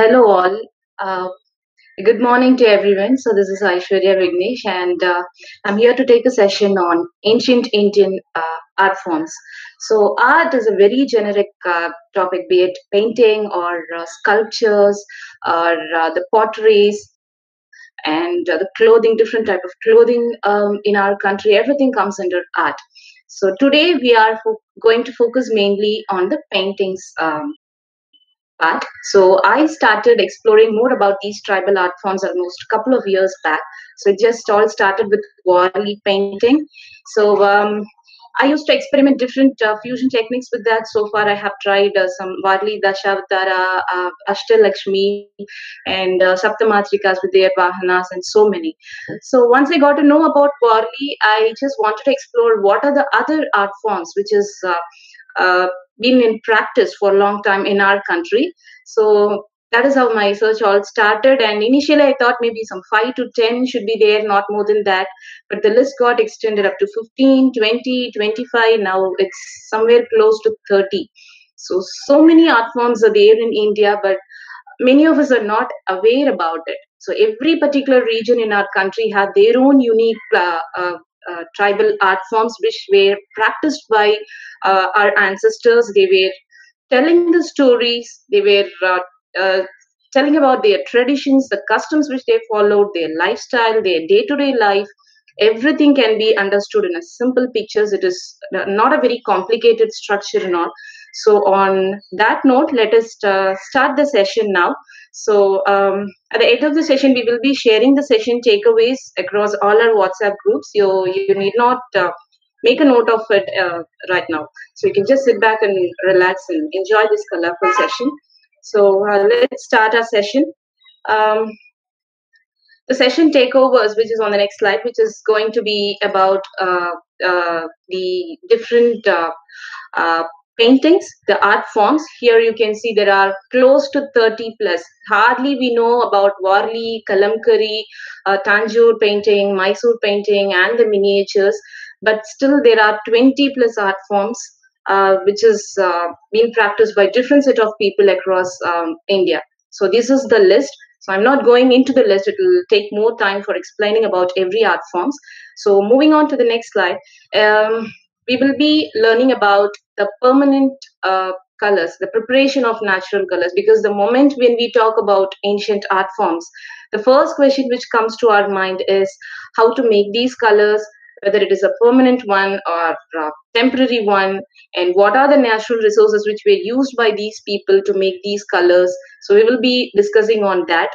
Hello, all. Uh, good morning to everyone. So, this is Aishwarya Vignesh, and uh, I'm here to take a session on ancient Indian uh, art forms. So, art is a very generic uh, topic, be it painting or uh, sculptures or uh, the potteries and the clothing, different type of clothing um, in our country. Everything comes under art. So, today we are going to focus mainly on the paintings. Um, So I started exploring more about these tribal art forms almost a couple of years back. So it just all started with Warli painting. So um, I used to experiment different uh, fusion techniques with that. So far, I have tried uh, some Warli Dashavatara, uh, Ashtalakshmi, and uh, Saptamatrikas with their Vahanas, and so many. So once I got to know about Warli, I just wanted to explore what are the other art forms which is uh, uh, been in practice for a long time in our country. So that is how my search all started. And initially, I thought maybe some 5 to 10 should be there, not more than that. But the list got extended up to 15, 20, 25. Now it's somewhere close to 30. So, so many art forms are there in India, but many of us are not aware about it. So, every particular region in our country have their own unique uh, uh, uh, tribal art forms which were practiced by uh, our ancestors. They were telling the stories, they were uh, uh, telling about their traditions, the customs which they followed, their lifestyle, their day to day life. Everything can be understood in a simple pictures. It is not a very complicated structure and all. So, on that note, let us uh, start the session now. So, um, at the end of the session, we will be sharing the session takeaways across all our WhatsApp groups. You, you need not uh, make a note of it uh, right now. So, you can just sit back and relax and enjoy this colorful session. So, uh, let's start our session. Um, the session takeovers, which is on the next slide, which is going to be about uh, uh, the different uh, paintings, the art forms. Here you can see there are close to 30 plus. Hardly we know about Warli, Kalamkari, uh, Tanjore painting, Mysore painting, and the miniatures, but still there are 20 plus art forms. Uh, which is uh, being practiced by different set of people across um, India. So this is the list. So I'm not going into the list. It will take more time for explaining about every art forms. So moving on to the next slide, um, we will be learning about the permanent uh, colors, the preparation of natural colors. Because the moment when we talk about ancient art forms, the first question which comes to our mind is how to make these colors, whether it is a permanent one or a temporary one, and what are the natural resources which were used by these people to make these colors. So we will be discussing on that.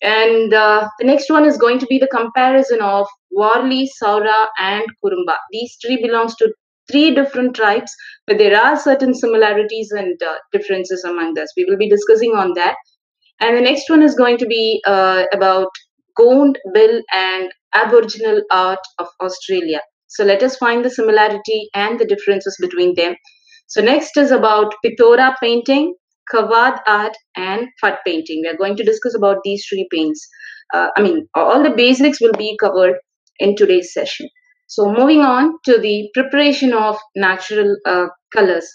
And uh, the next one is going to be the comparison of Warli, Saura, and Kurumba. These three belongs to three different tribes, but there are certain similarities and uh, differences among us. We will be discussing on that. And the next one is going to be uh, about Gond, Bhil, and Aboriginal art of Australia. So let us find the similarity and the differences between them. So next is about Pithora painting, Kawad art, and Phad painting. We are going to discuss about these three paints. Uh, I mean, all the basics will be covered in today's session. So moving on to the preparation of natural uh, colors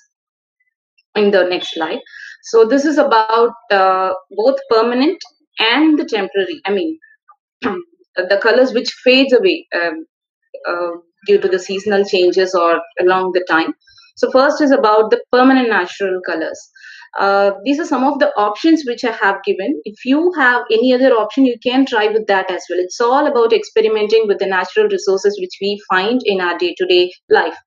in the next slide. So this is about uh, both permanent and the temporary. I mean, the colors which fades away um, uh, due to the seasonal changes or along the time. So first is about the permanent natural colors. Uh, these are some of the options which I have given. If you have any other option, you can try with that as well. It's all about experimenting with the natural resources which we find in our day-to-day life.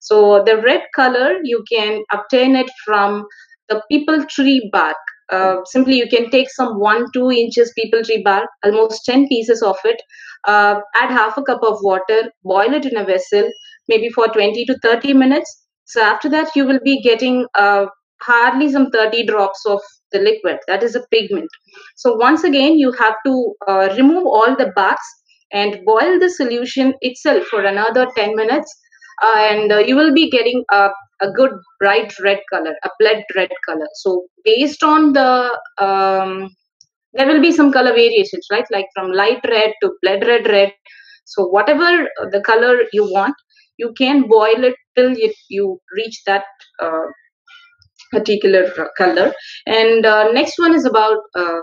So the red color, you can obtain it from the peepal tree bark. Uh, simply, you can take some one, two inches peepal tree bark, almost 10 pieces of it, uh, add half a cup of water, boil it in a vessel, maybe for 20 to 30 minutes. So after that, you will be getting uh, hardly some 30 drops of the liquid. That is a pigment. So once again, you have to uh, remove all the barks and boil the solution itself for another 10 minutes. Uh, and uh, you will be getting a, a good bright red color, a blood red color. So based on the um, there will be some color variations, right? Like from light red to blood red red. So whatever the color you want, you can boil it till you, you reach that uh, particular color. And uh, next one is about uh,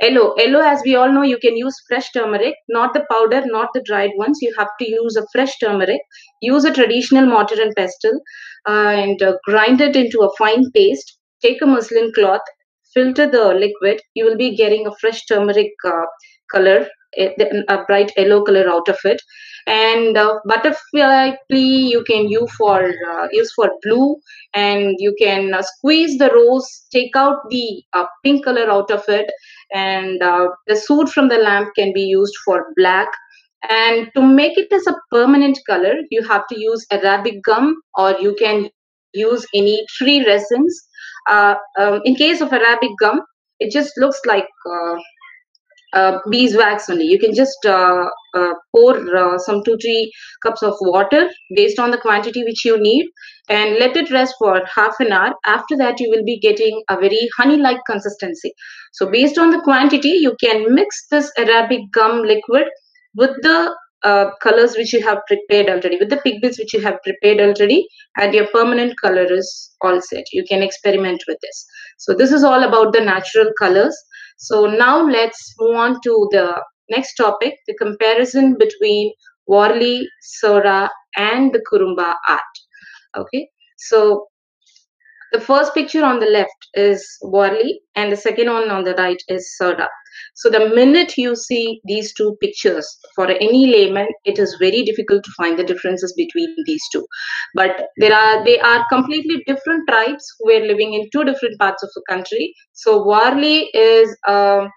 yellow. Yellow, as we all know, you can use fresh turmeric, not the powder, not the dried ones. You have to use a fresh turmeric. Use a traditional mortar and pestle uh, and uh, grind it into a fine paste. Take a muslin cloth, filter the liquid. You will be getting a fresh turmeric uh, color a bright yellow color out of it. And uh, butterfly pea you can use for uh, use for blue. And you can uh, squeeze the rose take out the uh, pink color out of it. And uh, the soot from the lamp can be used for black. And to make it as a permanent color you have to use arabic gum or you can use any tree resins. Uh, um, in case of arabic gum it just looks like uh, beeswax only. You can just uh, uh, pour uh, some two, three cups of water based on the quantity which you need and let it rest for half an hour. After that, you will be getting a very honey-like consistency. So based on the quantity, you can mix this Arabic gum liquid with the uh, colors which you have prepared already, with the pigments which you have prepared already, and your permanent color is all set. You can experiment with this. So this is all about the natural colors. So now let's move on to the next topic, the comparison between Warli, Saura, and the Kurumba art. Okay, so the first picture on the left is Warli, and the second one on the right is Saura. So the minute you see these two pictures, for any layman, it is very difficult to find the differences between these two. But there are they are completely different tribes who are living in two different parts of the country. So Warli is a,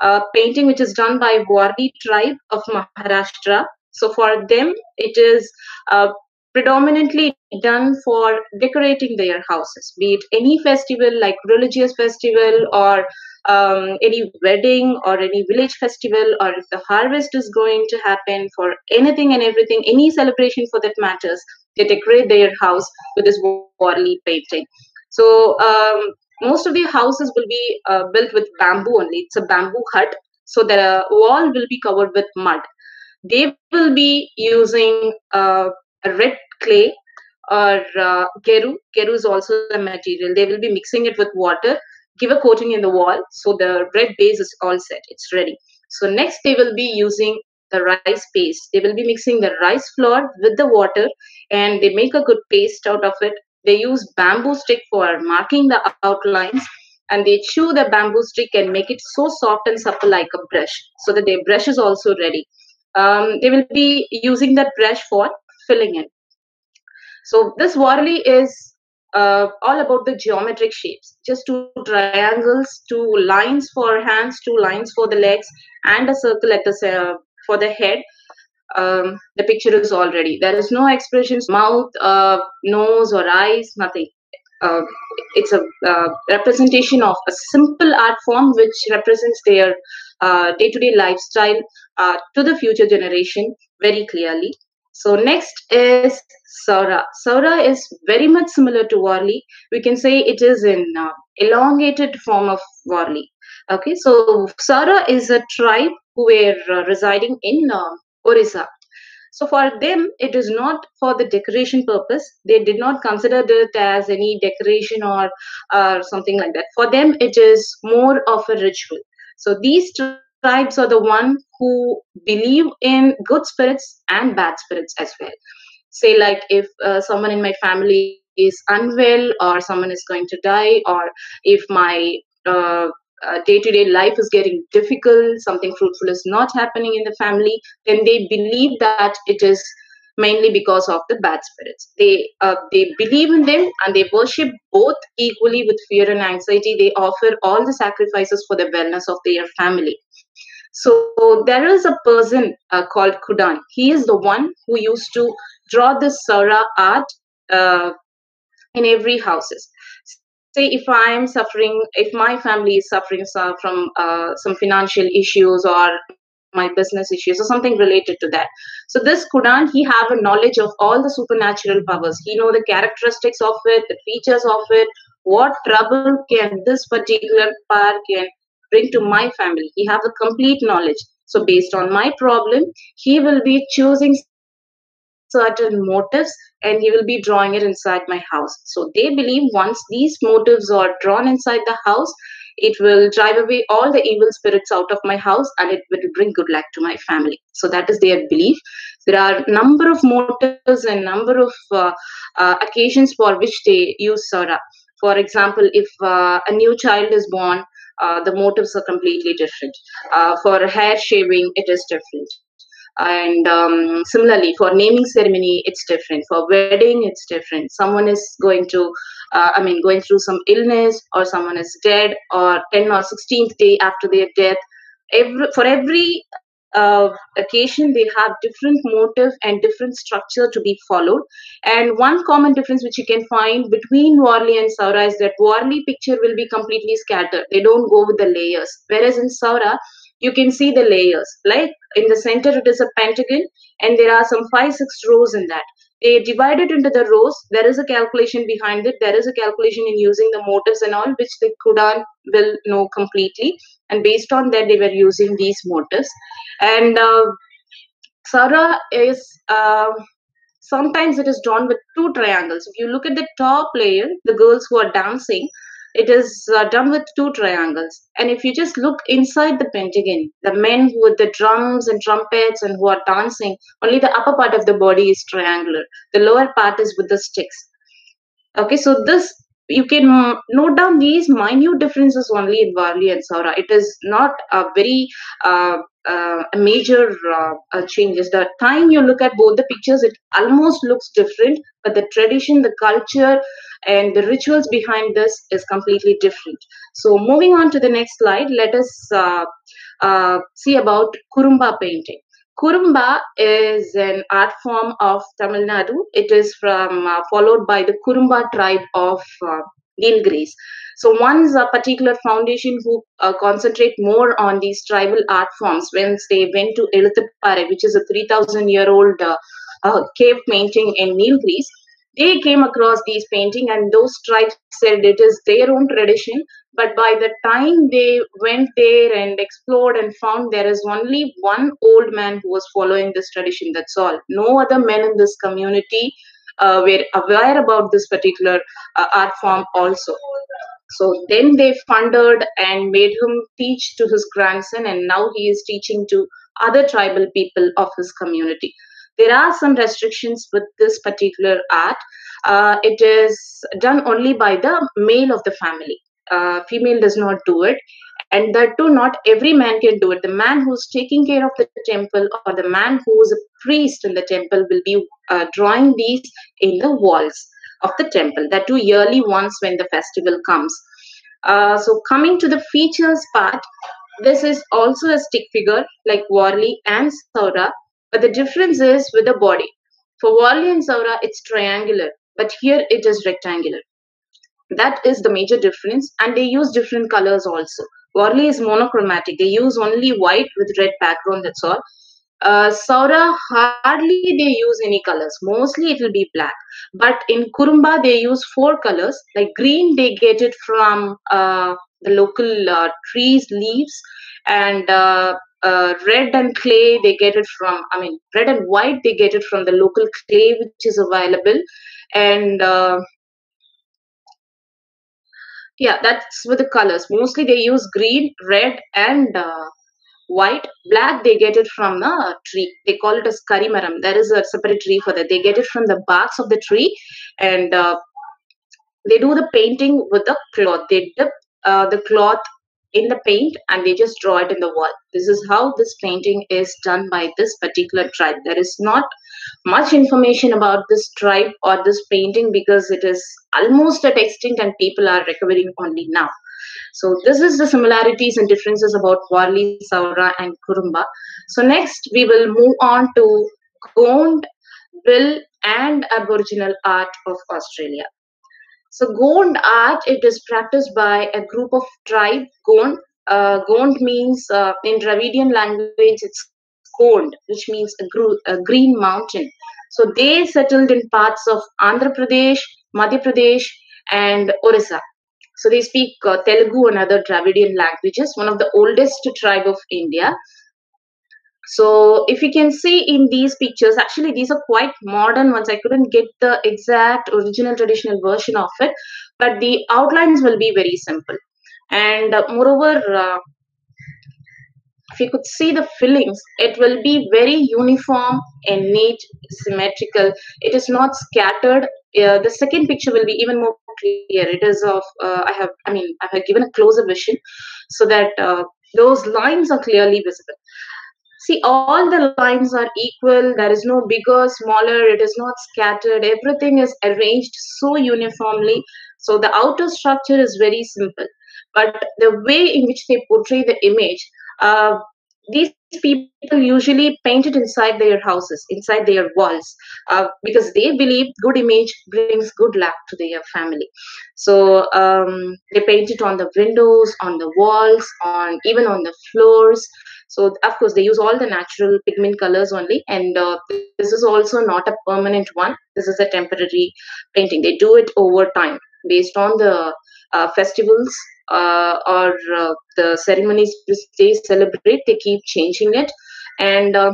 a painting which is done by Warli tribe of Maharashtra. So for them, it is uh, predominantly done for decorating their houses, be it any festival like religious festival or um, any wedding or any village festival or if the harvest is going to happen for anything and everything, any celebration for that matters, they decorate their house with this Warli painting. So um, most of the houses will be uh, built with bamboo only. It's a bamboo hut. So the wall will be covered with mud. They will be using uh, red clay or uh, geru. Geru is also a material. They will be mixing it with water. Give a coating in the wall so the red base is all set. It's ready. So next they will be using the rice paste. They will be mixing the rice flour with the water and they make a good paste out of it. They use bamboo stick for marking the outlines and they chew the bamboo stick and make it so soft and supple like a brush so that their brush is also ready. Um, they will be using that brush for filling in so this warli is uh, all about the geometric shapes. Just two triangles, two lines for hands, two lines for the legs, and a circle at the uh, for the head. Um, the picture is already. There is no expressions, mouth, uh, nose, or eyes, nothing. Uh, it's a uh, representation of a simple art form which represents their uh, day-to-day lifestyle to the future generation very clearly. So next is Saura. Saura is very much similar to Warli. We can say it is in uh, elongated form of Warli. Okay, so Saura is a tribe who were uh, residing in uh, Orissa. So for them, it is not for the decoration purpose. They did not consider it as any decoration or uh, something like that. For them, it is more of a ritual. So these tribes are the one who believe in good spirits and bad spirits as well. Say like if uh, someone in my family is unwell or someone is going to die or if my uh, uh, day-to-day life is getting difficult something fruitful is not happening in the family then they believe that it is mainly because of the bad spirits. They uh, they believe in them and they worship both equally with fear and anxiety. They offer all the sacrifices for the wellness of their family so there is a person uh, called Kudan. He is the one who used to draw the Saura art uh, in every houses. Say if I am suffering, if my family is suffering from uh, some financial issues or my business issues or something related to that. So this Kudan, he have a knowledge of all the supernatural powers. He know the characteristics of it, the features of it, what trouble can this particular power can bring to my family. He have a complete knowledge. So based on my problem, he will be choosing certain motifs and he will be drawing it inside my house. So they believe once these motifs are drawn inside the house, it will drive away all the evil spirits out of my house and it will bring good luck to my family. So that is their belief. There are number of motives and number of uh, uh, occasions for which they use Saura. For example, if uh, a new child is born, uh, the motives are completely different. Uh, for hair shaving, it is different. And um, similarly for naming ceremony it's different. For wedding it's different. Someone is going to uh, i mean going through some illness or someone is dead or 10 or 16th day after their death every for every uh, occasion they have different motive and different structure to be followed and one common difference which you can find between Warli and Saura is that Warli picture will be completely scattered they don't go with the layers whereas in Saura you can see the layers. Like in the center, it is a pentagon, and there are some five, six rows in that. They divide it into the rows. There is a calculation behind it. There is a calculation in using the motives and all, which the Kudan will know completely. And based on that, they were using these motives. And uh, is. Uh, sometimes it is drawn with two triangles. If you look at the top layer, the girls who are dancing, it is uh, done with two triangles. And if you just look inside the pentagon, the men with the drums and trumpets and who are dancing, only the upper part of the body is triangular. The lower part is with the sticks. Okay, so this you can note down these minute differences only in Warli and Saura. It is not a very uh, uh, major uh, changes. The time you look at both the pictures, it almost looks different, but the tradition, the culture, and the rituals behind this is completely different. So, moving on to the next slide, let us uh, uh, see about Kurumba painting. Kurumba is an art form of Tamil Nadu. It is from uh, followed by the Kurumba tribe of uh, Nilgiris. So one's a particular foundation who uh, concentrate more on these tribal art forms. When they went to Eluthuppare, which is a 3,000 year old uh, uh, cave painting in Nilgiris, they came across these painting and those tribes said it is their own tradition but by the time they went there and explored and found there is only one old man who was following this tradition that's all. No other men in this community uh, were aware about this particular uh, art form also. So then they funded and made him teach to his grandson and now he is teaching to other tribal people of his community there are some restrictions with this particular art. Uh, it is done only by the male of the family. Uh, female does not do it. And that too, not every man can do it. The man who's taking care of the temple or the man who's a priest in the temple will be uh, drawing these in the walls of the temple. That too, yearly once when the festival comes. Uh, so, coming to the features part, this is also a stick figure like Warli and Saura, but the difference is with the body. For Warli and Saura, it's triangular, but here it is rectangular. That is the major difference, and they use different colors also. Warli is monochromatic. They use only white with red background, that's all. Uh, Saura, hardly they use any colors. Mostly it will be black. But in Kurumba, they use four colors. Like green, they get it from uh, the local uh, trees, leaves. And uh, uh, red and clay they get it from i mean red and white they get it from the local clay which is available. And uh, yeah that's with the colors. Mostly they use green red and uh, white. Black they get it from the tree. They call it as karimaram there is a separate tree for that. They get it from the barks of the tree and uh, they do the painting with the cloth. They dip uh, the cloth in the paint and they just draw it in the wall. This is how this painting is done by this particular tribe. There is not much information about this tribe or this painting because it is almost at extinct and people are recovering only now. So this is the similarities and differences about Warli, Saura and Kurumba. So next we will move on to Gond, Bhil and Aboriginal art of Australia. So Gond art, it is practiced by a group of tribe, Gond. Uh, Gond means, uh, in Dravidian language, it's Gond, which means a, gr- a green mountain. So they settled in parts of Andhra Pradesh, Madhya Pradesh, and Orissa. So they speak uh, Telugu and other Dravidian languages, one of the oldest tribe of India. So if you can see in these pictures actually these are quite modern ones. I couldn't get the exact original traditional version of it but the outlines will be very simple. And uh, moreover uh, if you could see the fillings it will be very uniform and neat symmetrical. It is not scattered. Uh, the second picture will be even more clear. It is of uh, i have i mean i have given a closer vision so that uh, those lines are clearly visible see all the lines are equal. There is no bigger smaller. It is not scattered. Everything is arranged so uniformly. So the outer structure is very simple. But the way in which they portray the image uh, these people usually paint it inside their houses inside their walls uh, because they believe good image brings good luck to their family. So um, they paint it on the windows on the walls on even on the floors so of course they use all the natural pigment colors only and uh, this is also not a permanent one. This is a temporary painting. They do it over time based on the uh, festivals uh, or uh, the ceremonies they celebrate they keep changing it. And uh,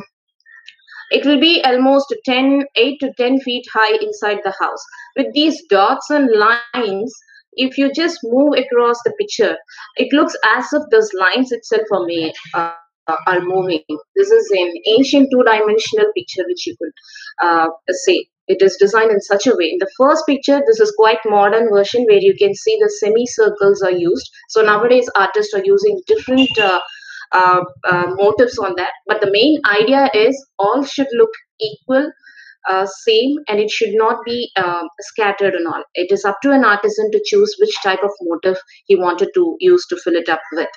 it will be almost 10 8 to 10 feet high inside the house. With these dots and lines if you just move across the picture it looks as if those lines itself are made uh, are moving. This is an ancient two-dimensional picture which you could uh, say. It is designed in such a way. In the first picture this is quite modern version where you can see the semicircles are used. So nowadays artists are using different uh, uh, uh, motives on that. But the main idea is all should look equal uh, same and it should not be uh, scattered and all it is up to an artisan to choose which type of motif he wanted to use to fill it up with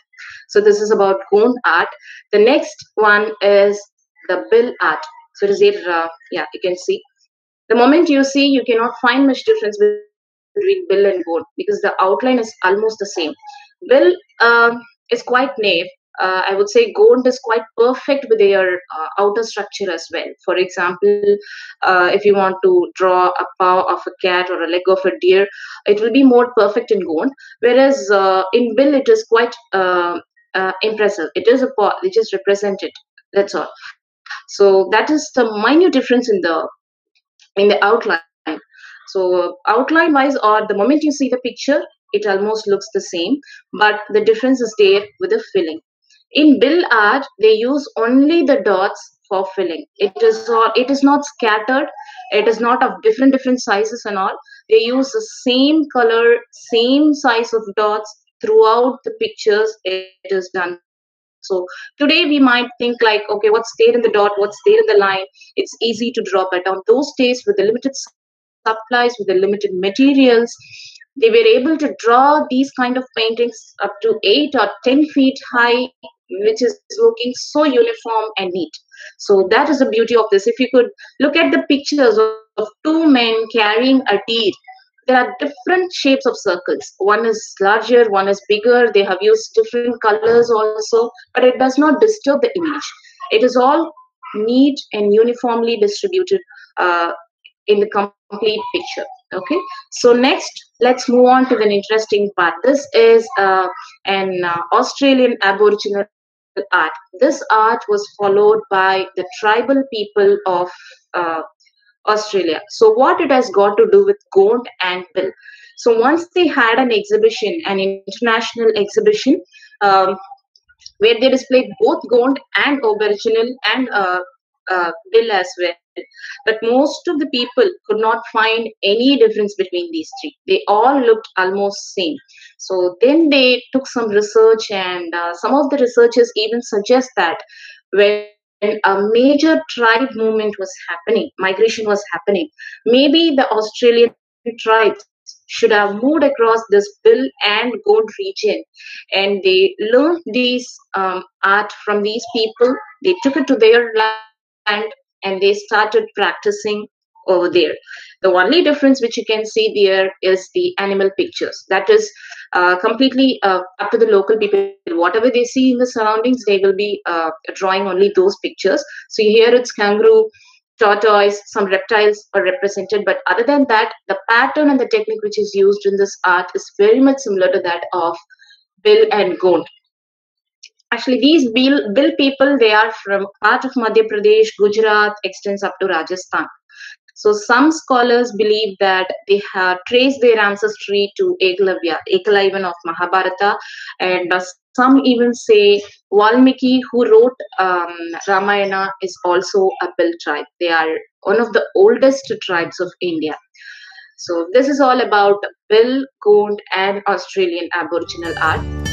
so this is about Gond art the next one is the Bhil art so it is here uh, yeah you can see the moment you see, you cannot find much difference between Bhil and Gond because the outline is almost the same. Bhil uh, is quite naive. Uh, I would say Gond is quite perfect with their uh, outer structure as well. For example, uh, if you want to draw a paw of a cat or a leg of a deer, it will be more perfect in Gond. Whereas uh, in Bhil, it is quite uh, uh, impressive. It is a paw, it is represented. That's all. So that is the minute difference in the in the outline. So outline wise or the moment you see the picture, it almost looks the same, but the difference is there with the filling. In Bhil art, they use only the dots for filling. It is all, it is not scattered. It is not of different different sizes and all. They use the same color, same size of dots throughout the pictures. It is done so today we might think like, okay, what's there in the dot, what's there in the line? It's easy to draw, but on those days with the limited supplies, with the limited materials, they were able to draw these kind of paintings up to eight or ten feet high, which is looking so uniform and neat. So that is the beauty of this. If you could look at the pictures of, two men carrying a deer there are different shapes of circles. One is larger, one is bigger. They have used different colors also, but it does not disturb the image. It is all neat and uniformly distributed uh, in the complete picture. Okay, so next let's move on to an interesting part. This is uh, an uh, Australian Aboriginal art. This art was followed by the tribal people of uh, Australia. So what it has got to do with Gond and Bhil? So once they had an exhibition, an international exhibition, um, where they displayed both Gond and Aboriginal and uh, uh, Bhil as well. But most of the people could not find any difference between these three. They all looked almost same. So then they took some research, and uh, some of the researchers even suggest that when when a major tribe movement was happening, migration was happening, maybe the Australian tribes should have moved across this Bhil and Gond region and they learned these um, art from these people. They took it to their land and they started practicing over there. The only difference which you can see there is the animal pictures. That is uh, completely uh, up to the local people. Whatever they see in the surroundings, they will be uh, drawing only those pictures. So here it's kangaroo, tortoise, some reptiles are represented. But other than that, the pattern and the technique which is used in this art is very much similar to that of Bhil and Gond. Actually these Bhil, Bhil people they are from part of madhya pradesh gujarat extends up to rajasthan so some scholars believe that they have traced their ancestry to Eklavya, Ekalavan of Mahabharata, and uh, some even say Valmiki, who wrote um, Ramayana, is also a Bhil tribe. They are one of the oldest tribes of India. So this is all about Bhil, Gond, and Australian Aboriginal art.